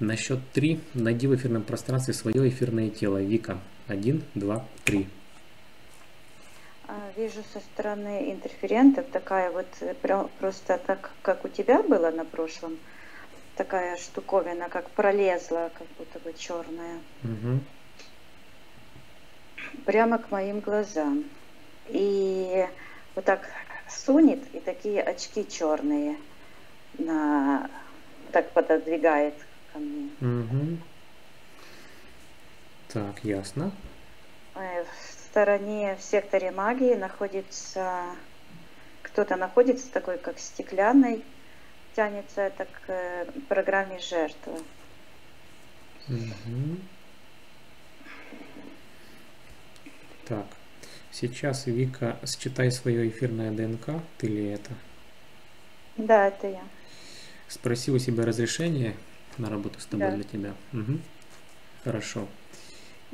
На счет три найди в эфирном пространстве свое эфирное тело. Вика. Один, два, три. А, Вижу со стороны интерферентов такая вот э, просто так, как у тебя было на прошлом, такая штуковина, как пролезла, как будто бы черная, Мгм. прямо к моим глазам. И вот так сунет, и такие очки черные на так пододвигает ко мне. Мгм. Так, ясно. Э, В стороне, в секторе магии находится, кто-то находится такой, как стеклянный, тянется это к э, программе жертвы. Мгм. Так, сейчас, Вика, считай свое эфирное ДНК. Ты ли это? Да, это я. Спроси у себя разрешение на работу с тобой Да. для тебя. Мгм. Хорошо.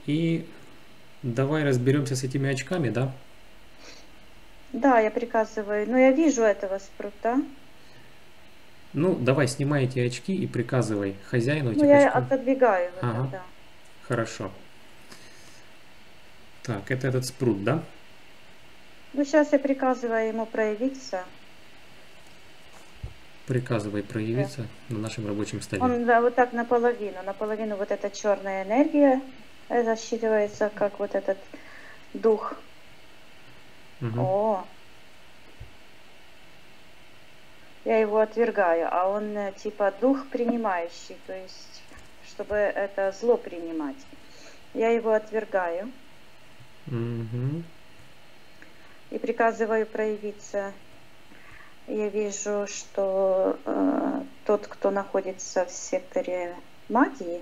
И давай разберемся с этими очками, да? Да, я приказываю. Но я вижу этого спрута. Ну, давай, снимай эти очки и приказывай хозяину этих Ну, я очков. отодвигаю его, Ага. да. Хорошо. Так, это этот спрут, да? Ну, сейчас я приказываю ему проявиться. Приказывай проявиться на нашем рабочем столе. Он да, вот так наполовину. Наполовину вот эта черная энергия э, засчитывается как вот этот дух. Мгм. О. Я его отвергаю, а он э, типа дух принимающий, то есть чтобы это зло принимать. Я его отвергаю Мгм. и приказываю проявиться. Я вижу, что э, тот, кто находится в секторе магии,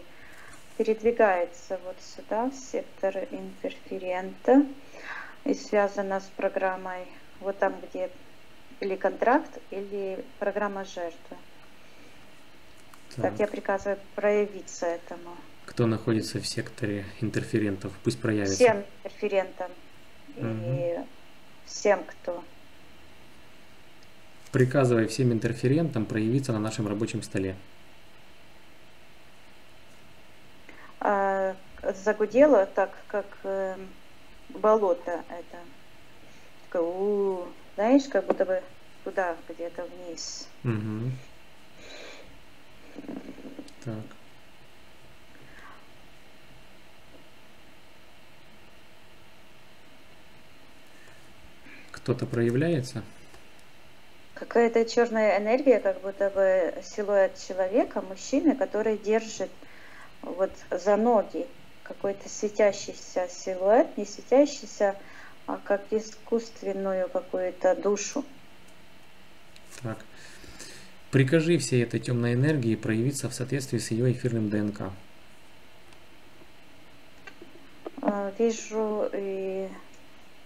передвигается вот сюда, в сектор интерферента, и связано с программой вот там, где или контракт, или программа жертвы. Так, Так, я приказываю проявиться этому. Кто находится в секторе интерферентов, пусть проявится. Всем интерферентам и Мгм. всем, кто Приказывай всем интерферентам проявиться на нашем рабочем столе. а, загудело так, как э, болото это. Такое, у знаешь, как будто бы туда, где-то вниз. Мгм. Так. Кто-то проявляется? Какая-то черная энергия, как будто бы силуэт человека, мужчины, который держит вот за ноги какой-то светящийся силуэт, не светящийся, а как искусственную какую-то душу. Так. Прикажи всей этой темной энергии проявиться в соответствии с ее эфирным ДНК. А, Вижу, и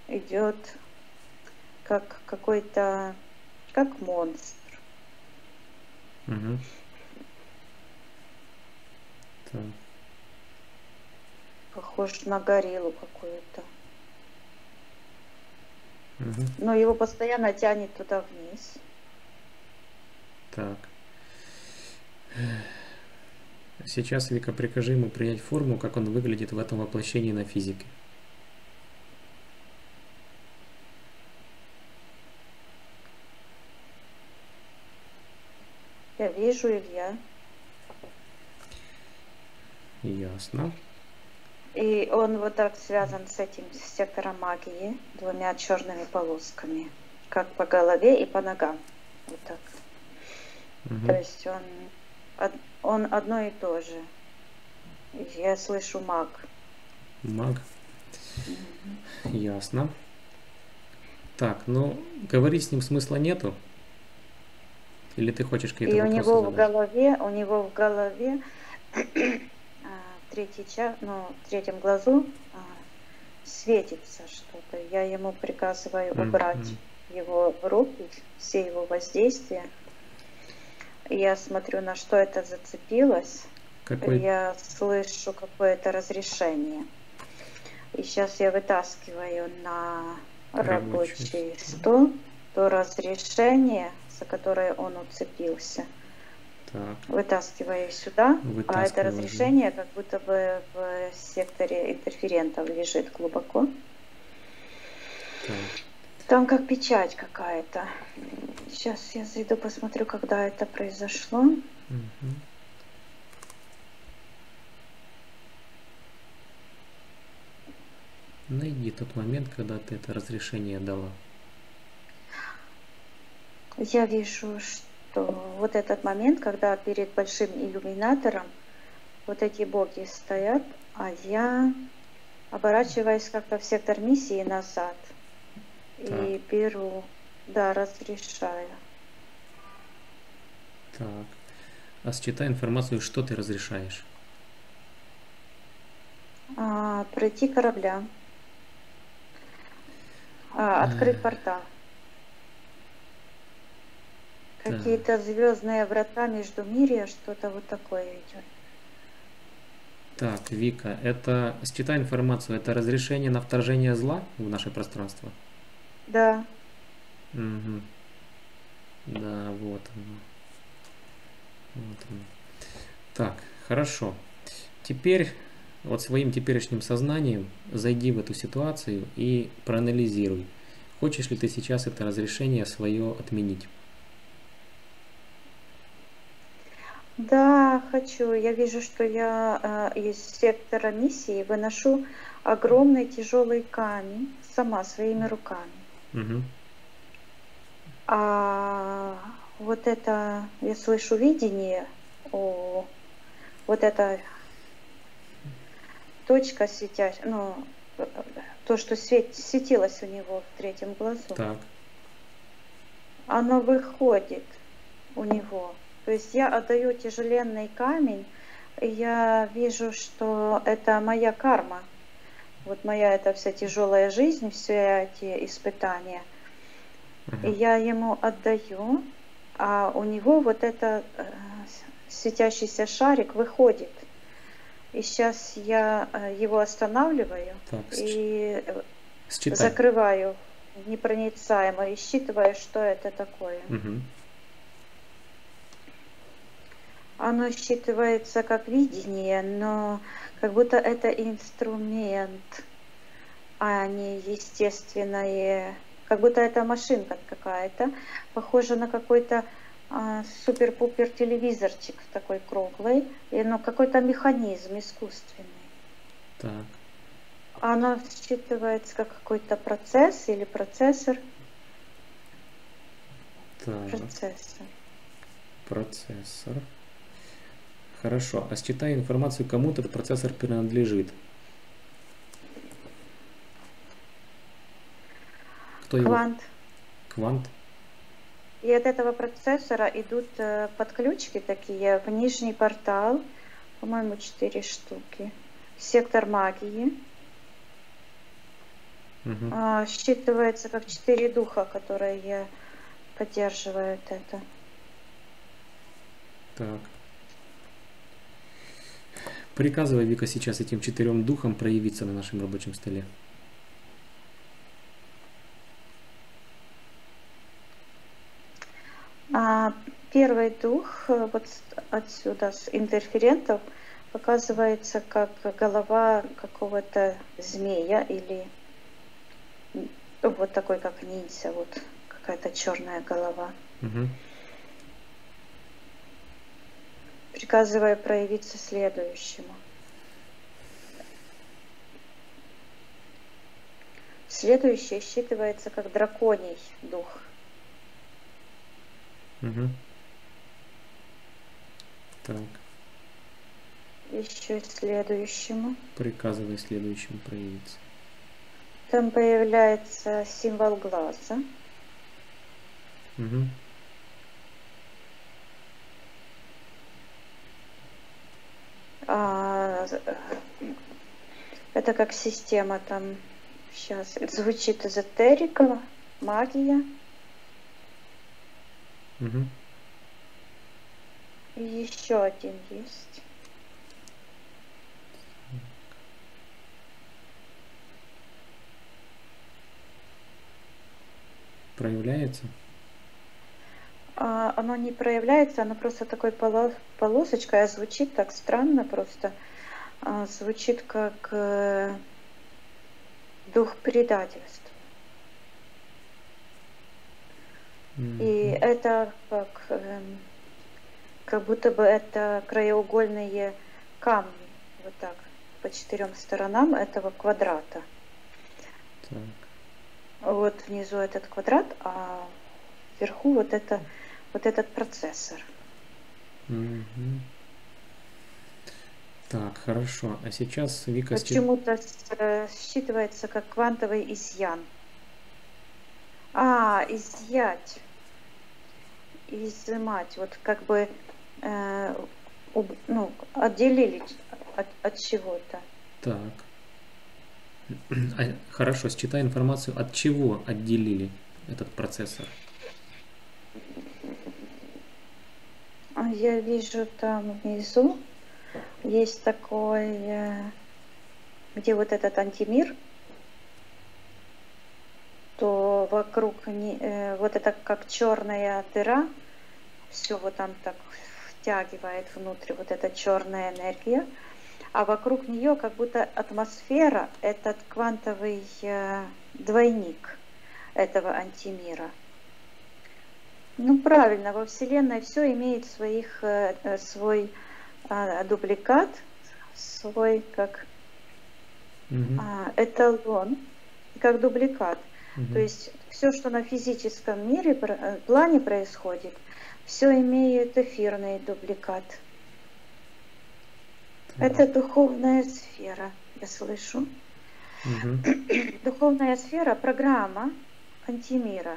идет как какой-то, как монстр. Мгм. Так. Похож на гориллу какую-то. Мгм. Но его постоянно тянет туда вниз. Так. Сейчас, Вика, прикажи ему принять форму, как он выглядит в этом воплощении на физике. Вижу Илья. Ясно. И он вот так связан с этим сектором магии, двумя черными полосками. Как по голове и по ногам. Вот так. Мгм. То есть он, он одно и то же. Я слышу маг. Маг. Ясно. Так, ну, говорить с ним смысла нету. Или ты хочешь какие-то И у него в задать? голове, у него в голове а, третий час, ну, в третьем глазу а, светится что-то. Я ему приказываю убрать его руки, все его воздействия. Я смотрю, на что это зацепилось. Какой? Я слышу какое-то разрешение. И сейчас я вытаскиваю на Рабочий рабочий стол то разрешение, за которое он уцепился. Так, вытаскивая сюда, а это разрешение как будто бы в секторе интерферентов лежит глубоко. Так, Там как печать какая-то. Сейчас я зайду, посмотрю, когда это произошло. мгм. Найди тот момент, когда ты это разрешение дала. Я вижу, что вот этот момент, когда перед большим иллюминатором вот эти боги стоят, а я оборачиваюсь как-то в сектор миссии назад и беру, да, разрешаю. Так. А считай информацию, что ты разрешаешь. А, пройти корабля. А, открыть Эх. портал. Какие-то звездные врата между мире, что-то вот такое идет. Так, Вика, это считай информацию, это разрешение на вторжение зла в наше пространство? Да, Мгм. Да, вот оно. Вот оно. Так, хорошо. Теперь вот своим теперешним сознанием зайди в эту ситуацию и проанализируй. Хочешь ли ты сейчас это разрешение свое отменить? Да, хочу. Я вижу, что я э, из сектора миссии выношу огромный тяжелый камень сама своими руками. Мгм. А вот это, я слышу видение, о, вот эта точка светящая, ну, то, что свет, светилось у него в третьем глазу, Так, оно выходит у него. То есть я отдаю тяжеленный камень, и я вижу, что это моя карма. Вот моя эта вся тяжелая жизнь, все эти испытания. И я ему отдаю, а у него вот этот э, светящийся шарик выходит. И сейчас я э, его останавливаю Так, и э, считай. закрываю непроницаемо и считываю, что это такое. Мгм. Оно считывается как видение, но как будто это инструмент, а не естественное, как будто это машинка какая-то, похоже на какой-то а, супер-пупер телевизорчик такой круглый, и, ну, какой-то механизм искусственный. Так, Оно считывается как какой-то процесс или процессор, так. процессор. Процессор. Хорошо. А считай информацию, кому этот процессор принадлежит. Кто его? Квант. Квант. И от этого процессора идут э, подключки такие в нижний портал, по-моему, четыре штуки. Сектор магии. А, считывается как четыре духа, которые поддерживают это. Так. Приказывай, Вика, сейчас этим четырем духам проявиться на нашем рабочем столе. А первый дух э, вот отсюда, с интерферентов, показывается как голова какого-то змея или ну, вот такой, как ниндзя, вот какая-то черная голова. Мгм. Приказывая проявиться следующему. Следующий считывается как драконий дух. Мгм. Так. Еще следующему. Приказывай следующему проявиться. Там появляется символ глаза. Мгм. А, э, это как система там сейчас звучит эзотерика, магия. Мгм. И еще один есть. Проявляется? А, оно не проявляется, оно просто такой полос, полосочкой, а звучит так странно просто. А, звучит как э, дух предательства. И это как, эм, как будто бы это краеугольные камни, вот так, по четырем сторонам этого квадрата. Так. Вот внизу этот квадрат, а вверху вот это вот этот процессор. Угу. Так, хорошо. А сейчас Вика... Почему-то э, считывается как квантовый изъян. А, изъять изымать, вот как бы э, об, ну, отделили от, от чего-то. Так. А, хорошо, считай информацию, от чего отделили этот процессор. А я вижу там внизу есть такой, э, где вот этот антимир, то вокруг не, э, вот это как черная дыра, все вот там так втягивает внутрь вот эта черная энергия, а вокруг нее как будто атмосфера, этот квантовый э, двойник этого антимира. Ну правильно, во Вселенной все имеет своих, э, э свой э, дубликат, свой как угу. эталон, как дубликат. Угу. То есть все, что на физическом мире, э, плане происходит, все имеет эфирный дубликат. Это духовная сфера, я слышу. Угу. Духовная сфера, программа антимира.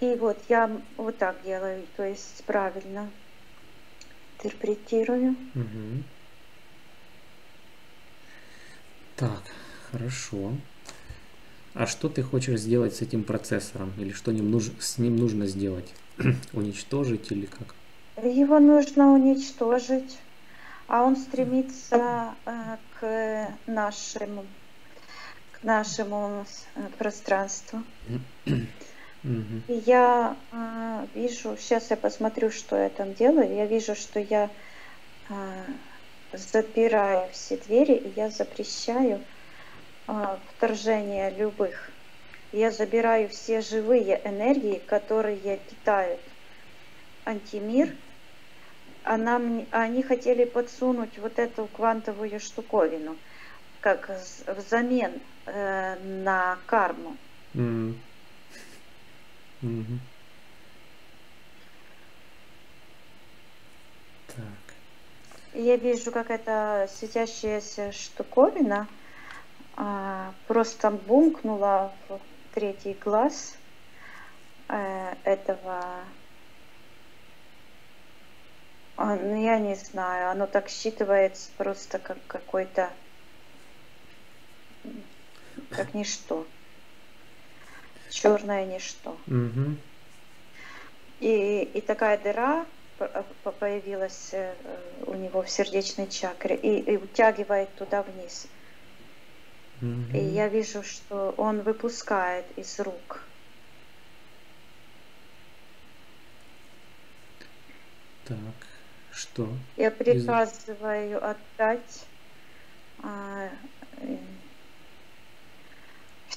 И вот я вот так делаю, то есть правильно интерпретирую. Угу. Так, хорошо. А что ты хочешь сделать с этим процессором? Или что ним нуж с ним нужно сделать? Уничтожить или как? Его нужно уничтожить, а он стремится э, к нашему, к нашему э, пространству. И я э, вижу, сейчас я посмотрю, что я там делаю. Я вижу, что я э, запираю все двери, и я запрещаю а, вторжения любых. Я забираю все живые энергии, которые питают антимир. Она, они хотели подсунуть вот эту квантовую штуковину, как взамен э, на карму. Mm. Так. Я вижу, как эта светящаяся штуковина – а, просто бумкнула в третий глаз э, этого а, ну я не знаю, оно так считывается просто как какой-то как ничто. Черное ничто. Угу. И, и такая дыра появилась э, у него в сердечной чакре и, и утягивает туда вниз. И я вижу, что он выпускает из рук. Так, что? Я приказываю из... отдать а,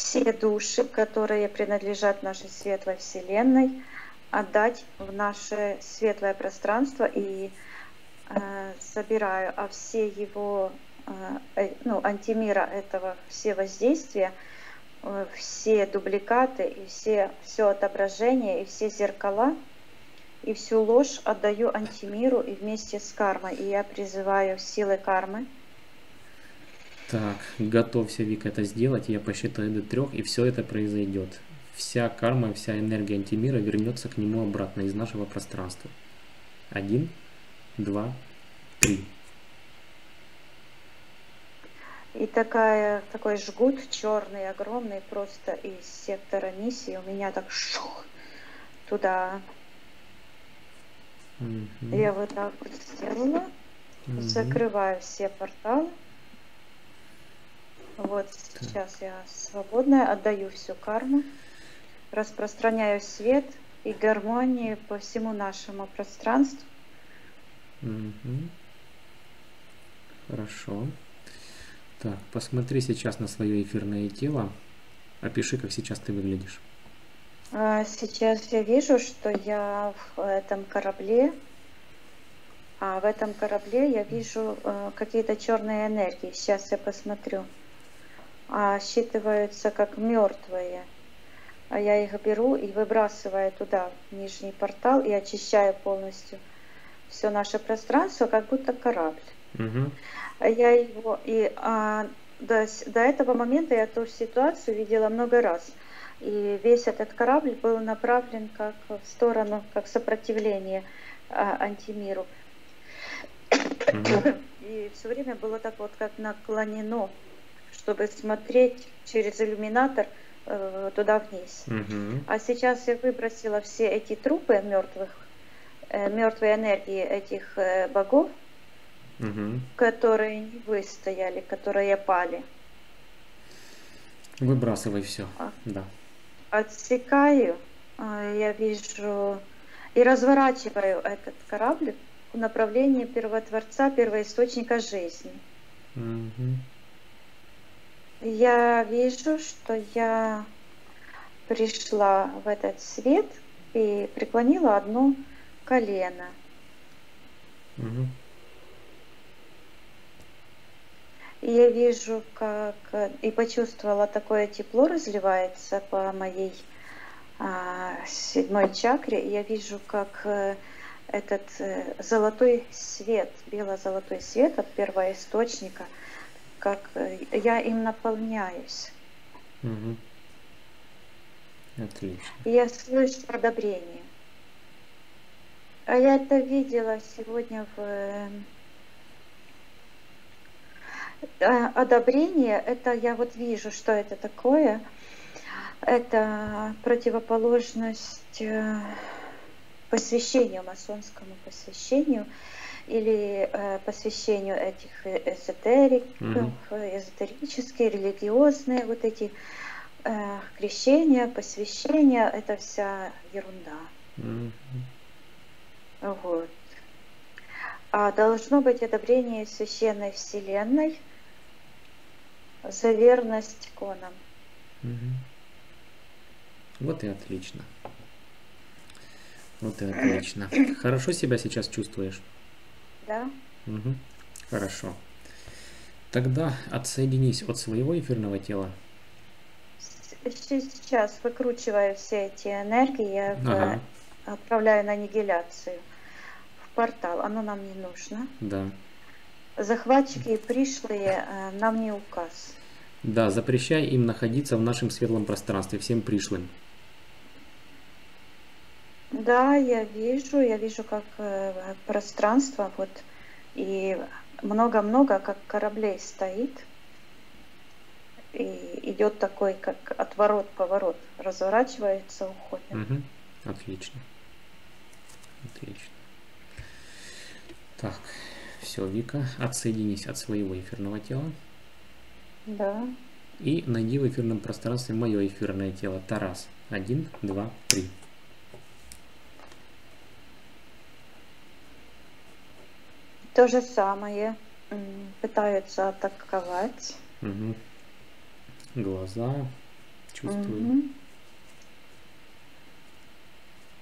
все души, которые принадлежат нашей светлой вселенной, отдать в наше светлое пространство и э, собираю, а все его а, э, ну, антимира этого все воздействия, э, все дубликаты и все, все отображения и все зеркала и всю ложь отдаю антимиру и вместе с кармой. И я призываю силы кармы. Так, готовься, Вика, это сделать. Я посчитаю до трех, и все это произойдет. Вся карма, вся энергия антимира вернется к нему обратно из нашего пространства. Один, два, три. И такая, такой жгут черный, огромный, просто из сектора миссии у меня так шух, туда. Mm-hmm. Я вот так вот сделала. Mm-hmm. Закрываю все порталы. Вот сейчас я свободная, отдаю всю карму, распространяю свет и гармонии по всему нашему пространству. Мгм. Хорошо. Так, посмотри сейчас на свое эфирное тело. Опиши, как сейчас ты выглядишь. А Сейчас я вижу, что я в этом корабле, а в этом корабле я вижу э, какие-то черные энергии. Сейчас я посмотрю. Считываются как мертвые. А я их беру и выбрасываю туда, в нижний портал, и очищаю полностью все наше пространство, как будто корабль. Угу. А Я его и а, до, до этого момента я ту ситуацию видела много раз. И весь этот корабль был направлен как в сторону, как сопротивление а, антимиру. Угу. И все время было так вот как наклонено, чтобы смотреть через иллюминатор э, туда вниз. Угу. А сейчас я выбросила все эти трупы мертвых, э, мертвые энергии этих э, богов, Угу. которые не выстояли, которые пали. Выбрасывай все. А. Да. Отсекаю, а, я вижу и разворачиваю этот корабль в направлении первотворца, первоисточника жизни. Угу. Я вижу, что я пришла в этот свет и преклонила одно колено. Угу. И я вижу, как и почувствовала такое тепло разливается по моей а, седьмой чакре. И я вижу, как э, этот э, золотой свет, бело-золотой свет от первоисточника, как э, я им наполняюсь. Угу. Отлично. Я слышу одобрение. А я это видела сегодня в... э, а, Одобрение, это я вот вижу, что это такое. Это противоположность э, посвящению, масонскому посвящению или э, посвящению этих э, эзотериков, э, эзотерические, религиозные вот эти э, крещения, посвящения, это вся ерунда. Мгм. Вот. А должно быть одобрение священной вселенной за верность конам. Мгм. Вот и отлично. Вот и отлично. Хорошо себя сейчас чувствуешь? Да? Угу. Хорошо. Тогда отсоединись от своего эфирного тела. Сейчас выкручиваю все эти энергии, я Ага. отправляю на аннигиляцию в портал. Оно нам не нужно. Да. Захватчики и пришлые э, нам не указ. Да, запрещай им находиться в нашем светлом пространстве, всем пришлым. Да, я вижу, я вижу, как э, пространство вот и много-много, как кораблей стоит. И идет такой, как отворот-поворот, разворачивается, уходит. Угу. Отлично. Отлично. Так, все, Вика, отсоединись от своего эфирного тела Да. и найди в эфирном пространстве мое эфирное тело. Тарас. Один, два, три. То же самое пытаются атаковать. Угу. Глаза. Чувствую. Мгм.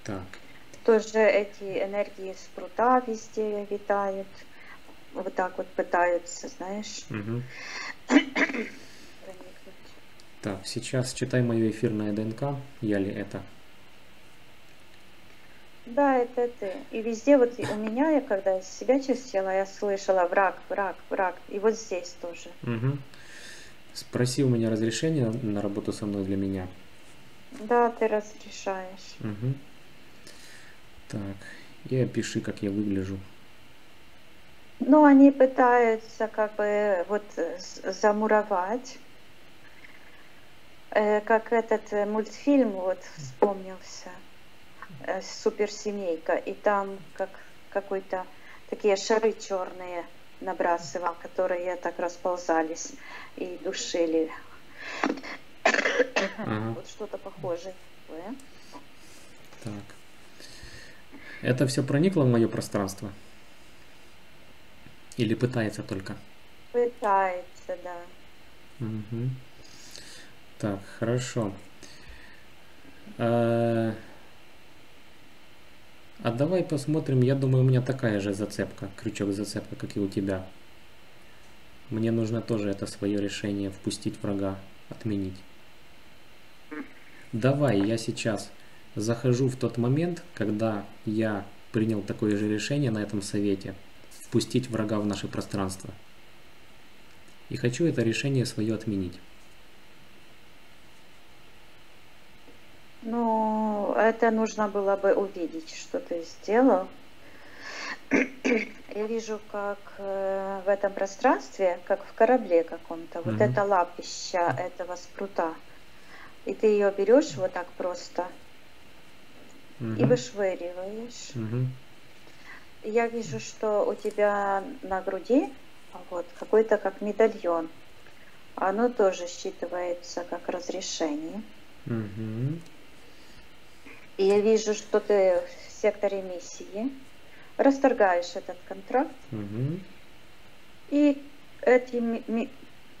Так. Тоже эти энергии с прута везде витают. Вот так вот пытаются, знаешь, Угу. Так, сейчас читай мое эфирное ДНК. Я ли это? Да, это ты. И везде вот у меня, я когда себя чистила, я слышала враг, враг, враг. И вот здесь тоже. Угу. Спроси у меня разрешение на работу со мной для меня. Да, ты разрешаешь. Угу. Так, и опиши, как я выгляжу. Ну, они пытаются как бы вот э, замуровать. Э, Как этот э, мультфильм вот вспомнился, э, «Суперсемейка», и там как какой-то такие шары черные набрасывал, которые так расползались и душили. Ага. Вот что-то похожее. Так. Это все проникло в мое пространство? Или пытается только? Пытается, да. Угу. Так, хорошо. А, а давай посмотрим, я думаю, у меня такая же зацепка, крючок зацепка, как и у тебя. Мне нужно тоже это свое решение впустить врага, отменить. Давай, я сейчас захожу в тот момент, когда я принял такое же решение на этом совете, впустить врага в наше пространство. И хочу это решение свое отменить. Ну, это нужно было бы увидеть, что ты сделал. Я вижу, как э, в этом пространстве, как в корабле каком-то, вот Мгм. эта лапища этого спрута. И ты ее берешь вот так просто и Мгм. вышвыриваешь. Мгм. И Я вижу, что у тебя на груди вот какой-то как медальон. Оно тоже считывается как разрешение. Мгм. И я вижу, что ты в секторе миссии расторгаешь этот контракт, Мгм. и эти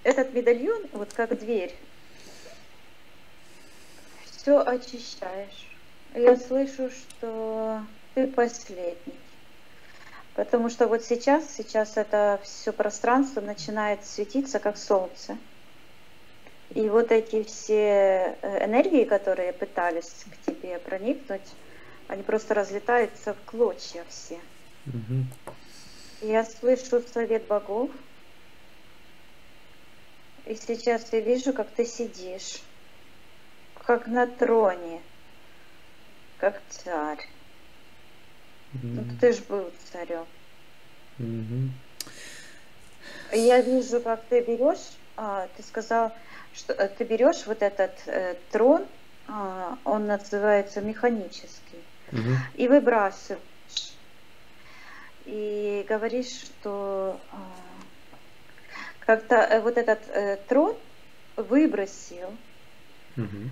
этот медальон, вот как дверь, все очищаешь. Я слышу, что ты последний. Потому что вот сейчас, сейчас это все пространство начинает светиться, как солнце. И вот эти все э, энергии, которые пытались к тебе проникнуть, они просто разлетаются в клочья все. И Я слышу совет богов. И сейчас я вижу, как ты сидишь, как на троне, как царь. Ну, Мгм. ты ж был царем. И Я вижу, как ты берешь, ты сказал, что э, ты берешь вот этот э, трон, а, он называется механический, Мгм. и выбрасываешь. И говоришь, что а, как-то э, вот этот трон выбросил, Мгм.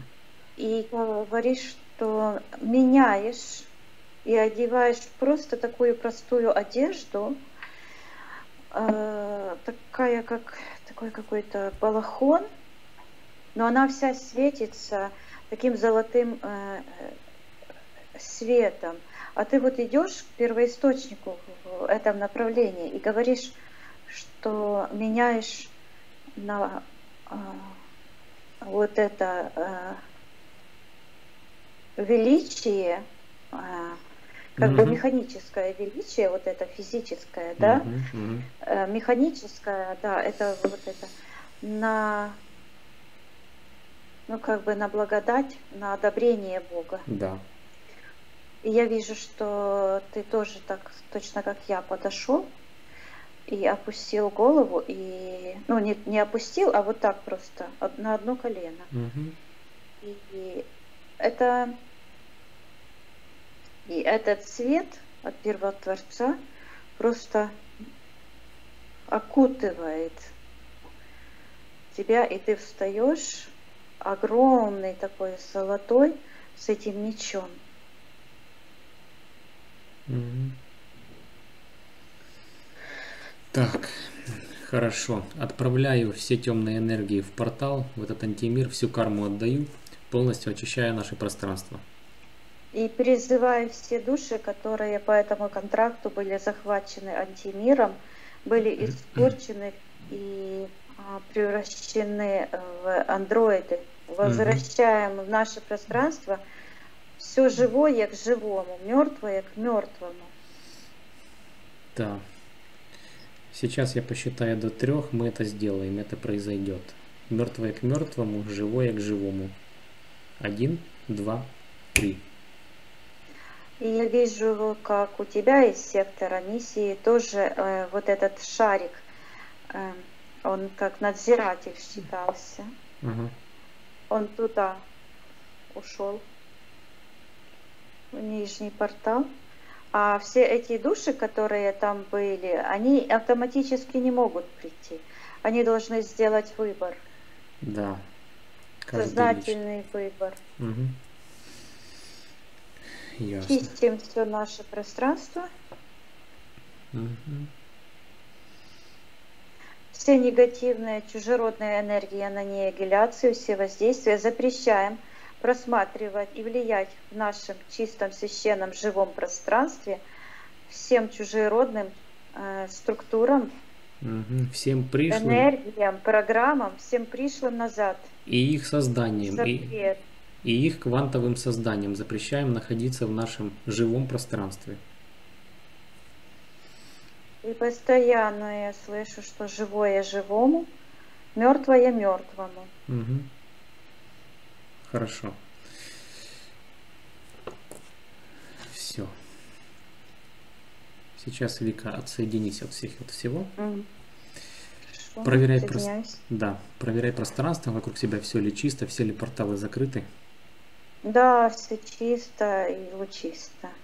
и говоришь, что меняешь и одеваешь просто такую простую одежду, такая как такой какой-то балахон, но она вся светится таким золотым э, э, светом. А ты вот идешь к первоисточнику в этом направлении и говоришь, что меняешь на а, вот это а, величие, а, как бы Мгм. механическое величие, вот это физическое, да. Мгм. э, механическое, да, это вот это на, ну как бы на благодать, на одобрение Бога. Да. И я вижу, что ты тоже так, точно как я, подошел и опустил голову, и, ну, не, не опустил, а вот так просто, на одно колено. Мгм. И это, и этот свет от первого Творца просто окутывает тебя, и ты встаешь огромный такой золотой с этим мечом. Мгм. Так, хорошо. Отправляю все темные энергии в портал, в этот антимир, всю карму отдаю, полностью очищая наше пространство. И призываю все души, которые по этому контракту были захвачены антимиром, были испорчены и а, превращены в андроиды. Возвращаем в наше пространство все живое к живому, мертвое к мертвому. Да. Сейчас я посчитаю до трех, мы это сделаем, это произойдет. Мертвое к мертвому, живое к живому. Один, два, три. И я вижу, как у тебя из сектора миссии тоже э, вот этот шарик, э, он как надзиратель считался. Ага. Он туда ушел, в нижний портал. А все эти души, которые там были, они автоматически не могут прийти. Они должны сделать выбор, Да. Каждый лично. сознательный выбор. Мгм. Ясно. Чистим все наше пространство, Мгм. все негативные чужеродные энергии, аннигиляцию, все воздействия запрещаем просматривать и влиять в нашем чистом, священном, живом пространстве всем чужеродным э, структурам, Мгм. Всем пришлым энергиям, программам, всем пришлым назад. и их созданием, Запрет. и их квантовым созданием запрещаем находиться в нашем живом пространстве. И постоянно я слышу, что живое живому, мертвое мертвому. Мгм. Хорошо. Все. Сейчас, Вика, отсоединись от всех от всего. Хорошо, Проверяй соединяюсь. Да, проверяй пространство вокруг себя, все ли чисто, все ли порталы закрыты. Да, все чисто и лучисто.